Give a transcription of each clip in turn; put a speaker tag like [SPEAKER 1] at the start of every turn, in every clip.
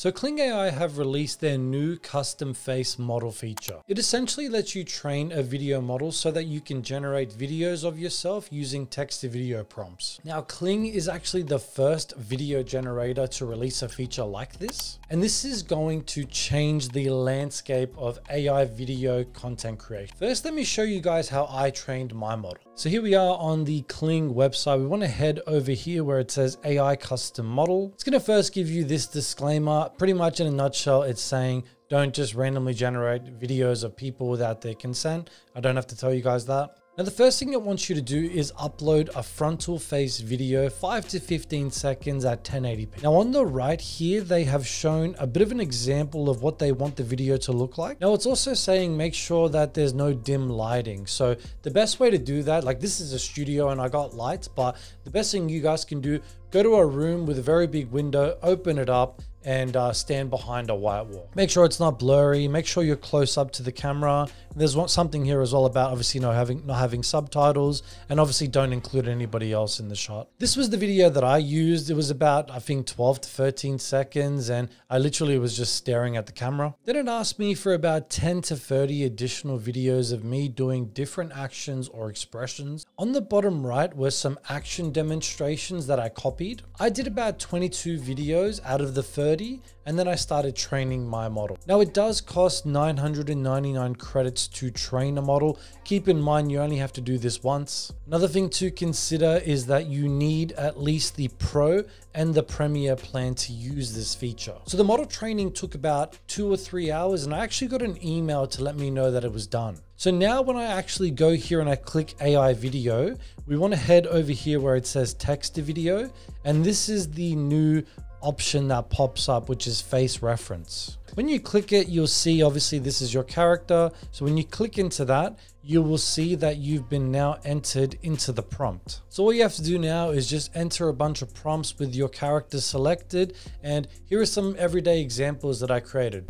[SPEAKER 1] So Kling AI have released their new custom face model feature. It essentially lets you train a video model so that you can generate videos of yourself using text to video prompts. Now Kling is actually the first video generator to release a feature like this. And this is going to change the landscape of AI video content creation. First, let me show you guys how I trained my model. So here we are on the Kling website. We want to head over here where it says AI custom model. It's going to first give you this disclaimer. Pretty much in a nutshell, it's saying don't just randomly generate videos of people without their consent. I don't have to tell you guys that. Now, the first thing it wants you to do is upload a frontal face video, 5 to 15 seconds at 1080p. Now, on the right here, they have shown a bit of an example of what they want the video to look like. Now, it's also saying make sure that there's no dim lighting. So the best way to do that, like this is a studio and I got lights, but the best thing you guys can do, go to a room with a very big window, open it up, and uh, stand behind a white wall. Make sure it's not blurry. Make sure you're close up to the camera. There's something here as well about obviously not having not having subtitles, and obviously don't include anybody else in the shot. This was the video that I used. It was about I think 12 to 13 seconds, and I literally was just staring at the camera. Then it asked me for about 10 to 30 additional videos of me doing different actions or expressions. On the bottom right were some action demonstrations that I copied. I did about 22 videos out of the first 30 and then I started training my model. Now it does cost 999 credits to train a model. Keep in mind you only have to do this once. Another thing to consider is that you need at least the Pro and the Premier plan to use this feature. So the model training took about two or three hours and I actually got an email to let me know that it was done. So now when I actually go here and I click AI video, we want to head over here where it says text to video. And this is the new option that pops up, which is face reference. When you click it, you'll see obviously this is your character. So when you click into that, you will see that you've been now entered into the prompt. So all you have to do now is just enter a bunch of prompts with your character selected. And here are some everyday examples that I created.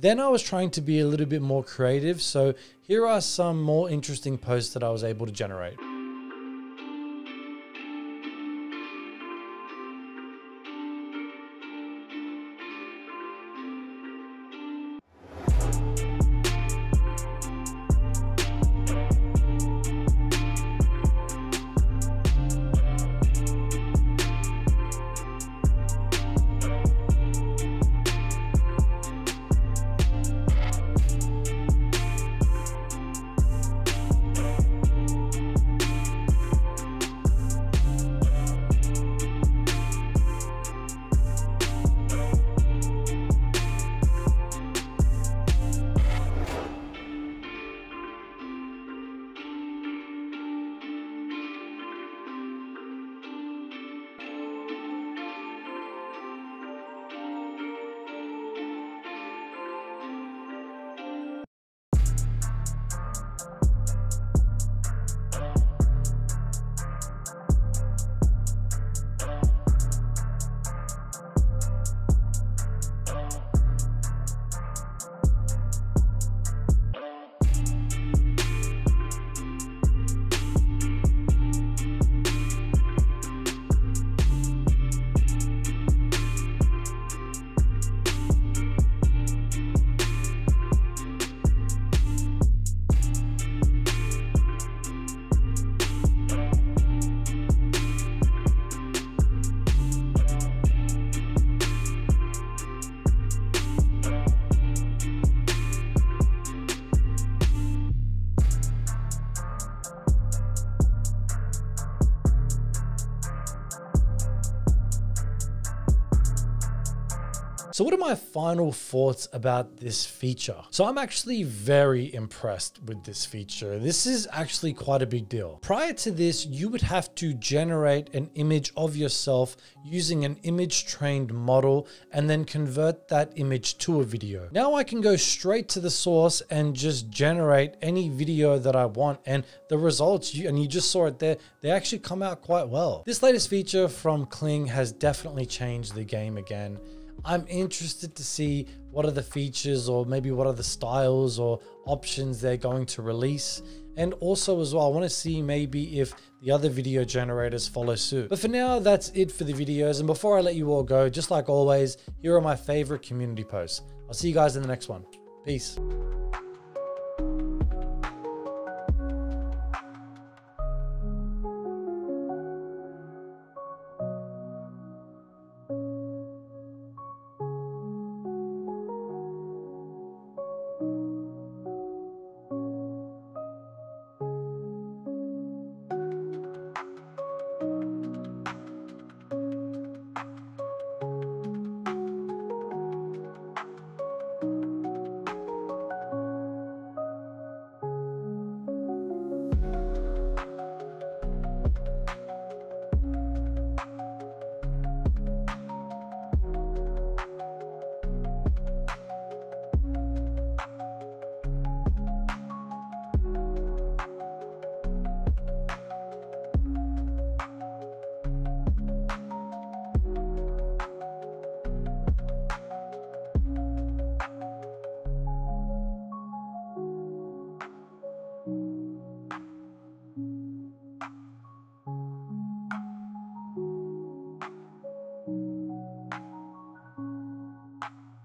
[SPEAKER 1] Then I was trying to be a little bit more creative. So here are some more interesting posts that I was able to generate. So what are my final thoughts about this feature? So I'm actually very impressed with this feature. This is actually quite a big deal. Prior to this, you would have to generate an image of yourself using an image trained model and then convert that image to a video. Now I can go straight to the source and just generate any video that I want and the results, and you just saw it there, they actually come out quite well. This latest feature from Kling has definitely changed the game again. I'm interested to see what are the features or maybe what are the styles or options they're going to release. And also as well, I want to see maybe if the other video generators follow suit. But for now, that's it for the videos. And before I let you all go, just like always, here are my favorite community posts. I'll see you guys in the next one. Peace.